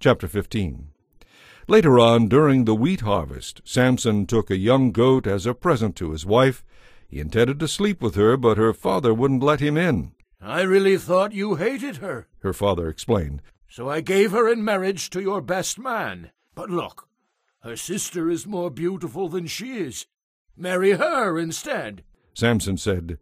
Chapter 15 Later on, during the wheat harvest, Samson took a young goat as a present to his wife. He intended to sleep with her, but her father wouldn't let him in. I really thought you hated her, her father explained. So I gave her in marriage to your best man. But look, her sister is more beautiful than she is. Marry her instead. Samson said,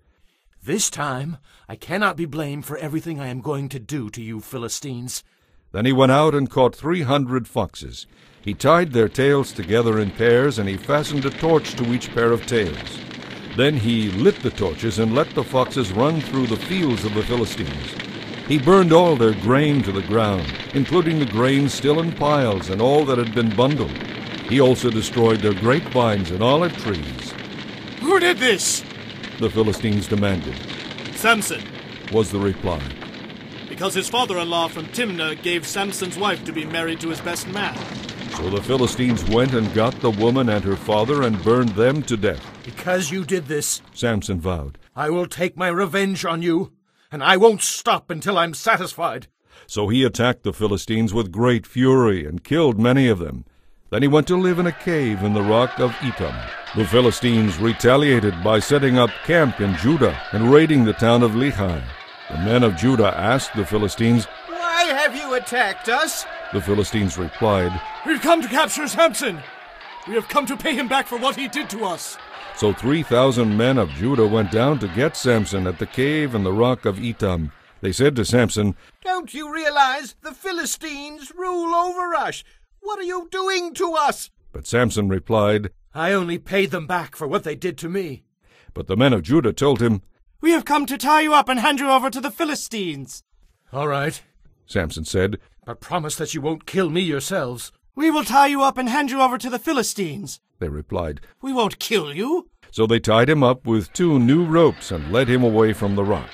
This time I cannot be blamed for everything I am going to do to you Philistines. Then he went out and caught three hundred foxes. He tied their tails together in pairs, and he fastened a torch to each pair of tails. Then he lit the torches and let the foxes run through the fields of the Philistines. He burned all their grain to the ground, including the grain still in piles and all that had been bundled. He also destroyed their grapevines and olive trees. Who did this? The Philistines demanded. Samson, was the reply. Because his father-in-law from Timnah gave Samson's wife to be married to his best man. So the Philistines went and got the woman and her father and burned them to death. Because you did this, Samson vowed, I will take my revenge on you, and I won't stop until I'm satisfied. So he attacked the Philistines with great fury and killed many of them. Then he went to live in a cave in the rock of Etam. The Philistines retaliated by setting up camp in Judah and raiding the town of Lehi. The men of Judah asked the Philistines, Why have you attacked us? The Philistines replied, We've come to capture Samson. We have come to pay him back for what he did to us. So three thousand men of Judah went down to get Samson at the cave in the rock of Etam. They said to Samson, Don't you realize the Philistines rule over us? What are you doing to us? But Samson replied, I only paid them back for what they did to me. But the men of Judah told him, We have come to tie you up and hand you over to the Philistines. All right, Samson said, but promise that you won't kill me yourselves. We will tie you up and hand you over to the Philistines. They replied, We won't kill you. So they tied him up with two new ropes and led him away from the rock.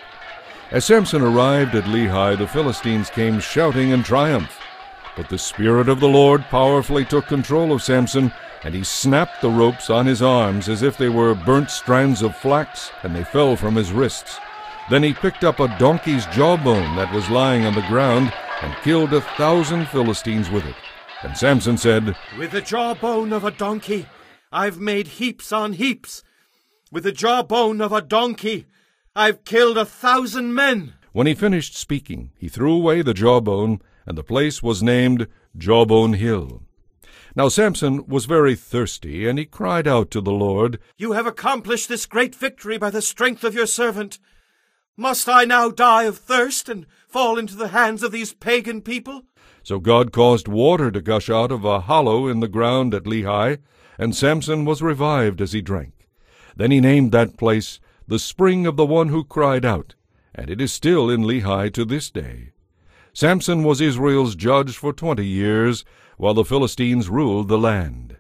As Samson arrived at Lehi, the Philistines came shouting in triumph. But the Spirit of the Lord powerfully took control of Samson, and he snapped the ropes on his arms as if they were burnt strands of flax, and they fell from his wrists. Then he picked up a donkey's jawbone that was lying on the ground and killed a thousand Philistines with it. And Samson said, With the jawbone of a donkey, I've made heaps on heaps. With the jawbone of a donkey, I've killed a thousand men. When he finished speaking, he threw away the jawbone, and the place was named Jawbone Hill. Now Samson was very thirsty, and he cried out to the Lord, You have accomplished this great victory by the strength of your servant. Must I now die of thirst and fall into the hands of these pagan people? So God caused water to gush out of a hollow in the ground at Lehi, and Samson was revived as he drank. Then he named that place the spring of the one who cried out, and it is still in Lehi to this day. Samson was Israel's judge for twenty years, while the Philistines ruled the land.